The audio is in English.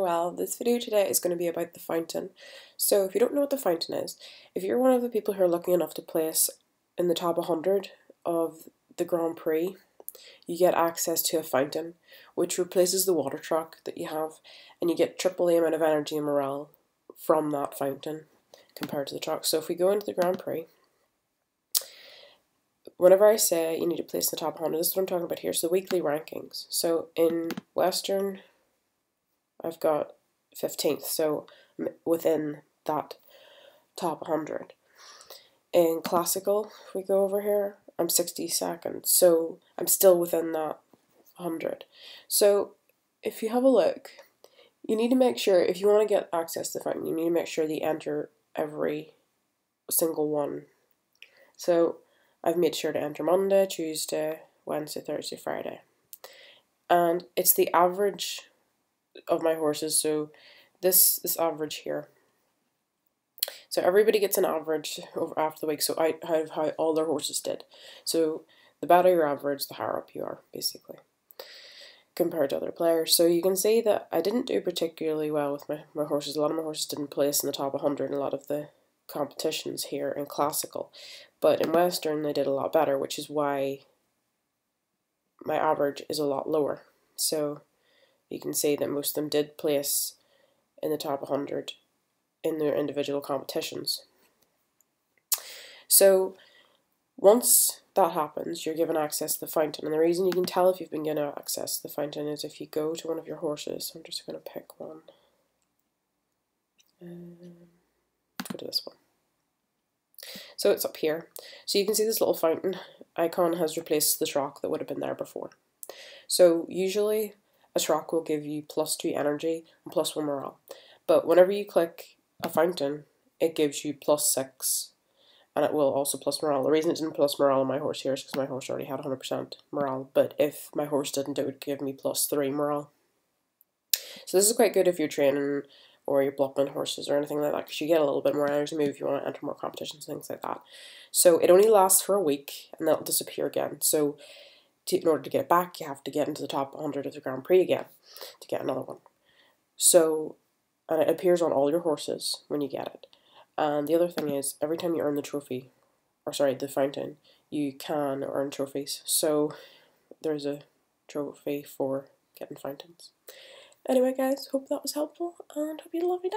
well. This video today is going to be about the fountain. So if you don't know what the fountain is, if you're one of the people who are lucky enough to place in the top 100 of the Grand Prix, you get access to a fountain, which replaces the water trough that you have, and you get triple the amount of energy and morale from that fountain compared to the trough. So if we go into the Grand Prix, whenever I say you need to place in the top 100, this is what I'm talking about here. So weekly rankings. So in Western, I've got 15th, so within that top 100. In Classical, if we go over here, I'm 62nd, so I'm still within that 100. So if you have a look, you need to make sure, if you want to get access to the fountain, you need to make sure you enter every single one. So I've made sure to enter Monday, Tuesday, Wednesday, Thursday, Friday. And it's the average of my horses, so this is average here. So everybody gets an average over after the week, so I have how all their horses did. So the better your average, the higher up you are, basically, compared to other players. So you can see that I didn't do particularly well with my, my horses. A lot of my horses didn't place in the top 100 in a lot of the competitions here in classical. But in Western, they did a lot better, which is why my average is a lot lower. So you can see that most of them did place in the top 100 in their individual competitions. So once that happens, you're given access to the fountain. And the reason you can tell if you've been given access to the fountain is if you go to one of your horses. I'm just going to pick one. Um, go to this one. So it's up here. So you can see this little fountain icon has replaced the trough that would have been there before. So usually a trough will give you plus 2 energy and plus 1 morale. But whenever you click a fountain, it gives you plus 6 and it will also plus morale. The reason it didn't plus morale on my horse here is because my horse already had 100% morale, but if my horse didn't, it would give me plus 3 morale. So this is quite good if you're training or you're blockman horses or anything like that because you get a little bit more energy maybe if you want to enter more competitions things like that so it only lasts for a week and then it'll disappear again so to, in order to get it back you have to get into the top 100 of the Grand Prix again to get another one. So and it appears on all your horses when you get it. And the other thing is every time you earn the trophy or sorry the fountain you can earn trophies. So there's a trophy for getting fountains. Anyway, guys, hope that was helpful and hope you had a lovely day.